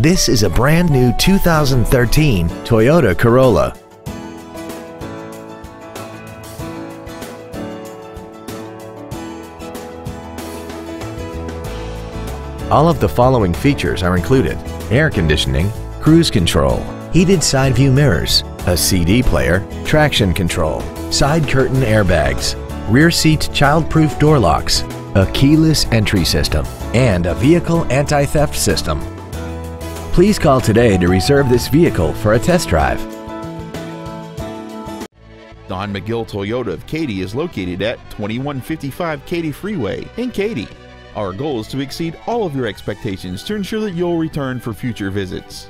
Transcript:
This is a brand new 2013 Toyota Corolla. All of the following features are included. Air conditioning, cruise control, heated side view mirrors, a CD player, traction control, side curtain airbags, rear seat child-proof door locks, a keyless entry system, and a vehicle anti-theft system. Please call today to reserve this vehicle for a test drive. Don McGill Toyota of Katy is located at 2155 Katy Freeway in Katy. Our goal is to exceed all of your expectations to ensure that you'll return for future visits.